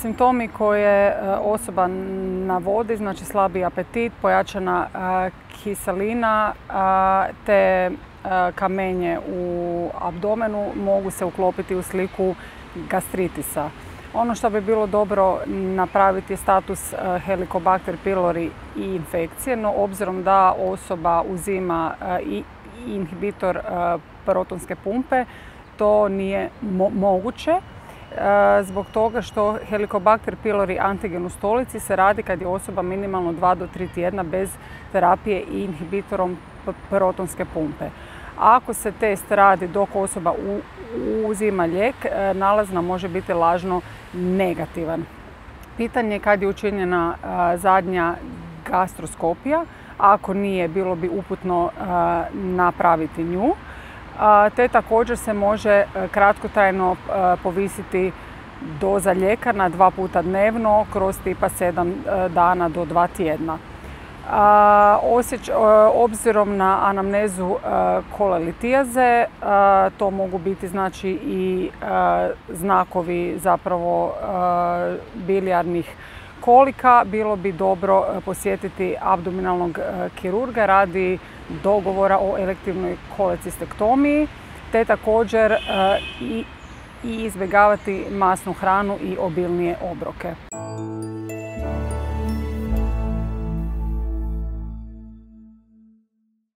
Simptomi koje e, osoba navodi, znači slabi apetit, pojačana e, kiselina te kamenje u abdomenu mogu se uklopiti u sliku gastritisa. Ono što bi bilo dobro napraviti je status Helicobacter pylori i infekcije, no obzirom da osoba uzima i inhibitor protonske pumpe, to nije moguće. Zbog toga što Helicobacter pylori antigen u stolici se radi kad je osoba minimalno 2 do 3 tjedna bez terapije i inhibitorom protonske pumpe. Ako se test radi dok osoba uzima lijek, e, nalazna može biti lažno negativan. Pitanje je kad je učinjena zadnja gastroskopija. Ako nije, bilo bi uputno napraviti nju te također se može e, kratkotrajno e, povisiti doza lijeka na dva puta dnevno kroz tipa 7 e, dana do dva tjedna. obzirom na anamnezu kolelitijaze, to mogu biti znači i znakovi zapravo bilijarnih kolika, bilo bi dobro posjetiti abdominalnog kirurga radi dogovora o elektivnoj kolecistektomiji, te također i izbjegavati masnu hranu i obilnije obroke.